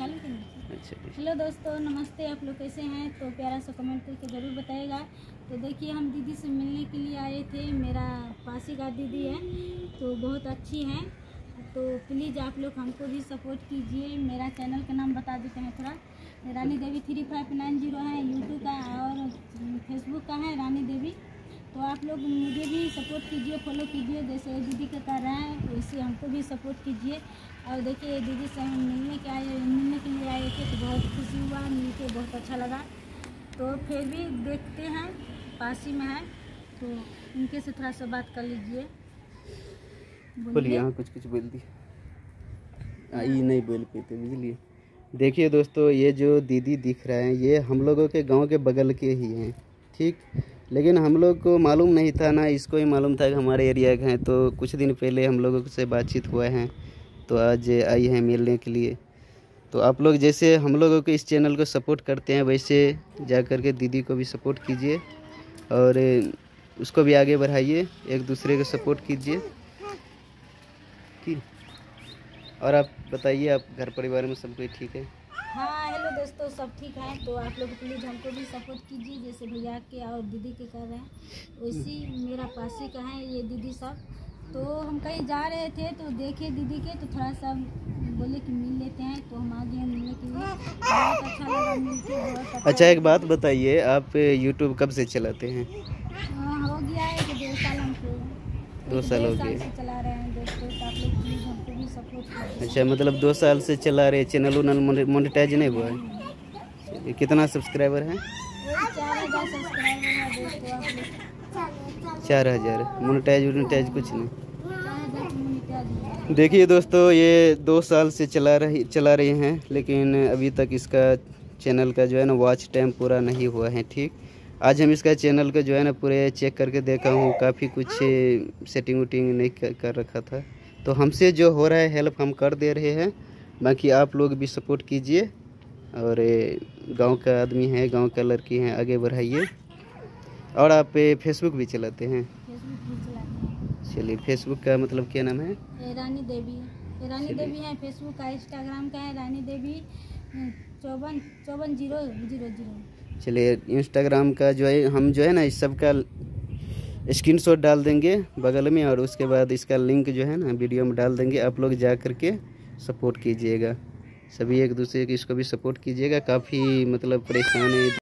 करेंगे अच्छा हेलो दोस्तों नमस्ते आप लोग कैसे हैं? तो प्यारा सा कमेंट करके ज़रूर बताइएगा तो देखिए हम दीदी से मिलने के लिए आए थे। मेरा पासी का दीदी है तो बहुत अच्छी हैं। तो प्लीज़ आप लोग हमको भी सपोर्ट कीजिए। मेरा चैनल का नाम बता देते हैं थोड़ा। Rani Devi three five nine zero है यूट्यूब का और फेसबुक का है रानी देवी। तो आप लोग मुझे भी सपोर्ट कीजिए फॉलो कीजिए। जैसे दीदी का कर रहे हैं वैसे हमको भी सपोर्ट कीजिए। और देखिए दीदी से हम मिलने के आए मिलने के लिए आए थे तो बहुत खुशी हुआ मिल के बहुत अच्छा लगा। तो फिर भी देखते हैं पास ही में है तो उनके से थोड़ा सा बात कर लीजिए। बोलिए। हाँ कुछ कुछ बोल दी हाँ, नहीं बोल पाते बुझलिए देखिए दोस्तों ये जो दीदी दिख रहे हैं ये हम लोगों के गाँव के बगल के ही हैं ठीक? लेकिन हम लोग को मालूम नहीं था ना, इसको ही मालूम था कि हमारे एरिया के हैं तो कुछ दिन पहले हम लोगों से बातचीत हुआ है तो आज आई हैं मिलने के लिए। तो आप लोग जैसे हम लोगों के इस चैनल को सपोर्ट करते हैं, वैसे जा कर के दीदी को भी सपोर्ट कीजिए और उसको भी आगे बढ़ाइए, एक दूसरे को सपोर्ट कीजिए। और आप बताइए, आप घर परिवार में सब कोई ठीक है? हाँ हेलो दोस्तों सब ठीक है? तो आप लोग प्लीज़ हमको भी सपोर्ट कीजिए जैसे भैया के और दीदी के कर रहे हैं। वैसी मेरा पासी का है ये दीदी सब। तो हम कहीं जा रहे थे तो देखे दीदी के तो थोड़ा सा बोले कि मिल लेते हैं तो हम आ गए मिलने के लिए। बहुत अच्छा लगा मिल के बहुत अच्छा अच्छा एक बात बताइए आप यूट्यूब कब से चलाते हैं? हाँ, हो गया है कि डेढ़ साल हमको। दो साल हो गए। चला रहे हैं दोस्तों तो आप लोग अच्छा मतलब दो साल से चला रहे चैनल उनल मोनिटाइज नहीं हुआ है। कितना सब्सक्राइबर है? चार हज़ार। मोनिटाइज वोनेटाइज कुछ नहीं। देखिए दोस्तों, ये दो साल से चला रही चला रही हैं, लेकिन अभी तक इसका चैनल का जो है ना वॉच टाइम पूरा नहीं हुआ है, ठीक? आज हम इसका चैनल का जो है ना पूरे चेक करके देखा हूँ, काफ़ी कुछ सेटिंग वुटिंग नहीं कर रखा था। तो हमसे जो हो रहा है हेल्प हम कर दे रहे हैं। बाकी आप लोग भी सपोर्ट कीजिए। और गाँव का आदमी है गाँव का लड़की हैं आगे बढ़ाइए। और आप फेसबुक भी चलाते हैं। फेसबुक भी चलाते हैं। चलिए फेसबुक का मतलब क्या नाम है? रानी देवी। रानी देवी है फेसबुक का इंस्टाग्राम का है रानी देवी। चौवन चौवन ज़ीरो ज़ीरो ज़ीरो। चलिए इंस्टाग्राम का जो है हम जो है ना इस सब का स्क्रीनशॉट डाल देंगे बगल में और उसके बाद इसका लिंक जो है ना, वीडियो में डाल देंगे। आप लोग जा कर के सपोर्ट कीजिएगा। सभी एक दूसरे की इसको भी सपोर्ट कीजिएगा। काफ़ी मतलब परेशान है।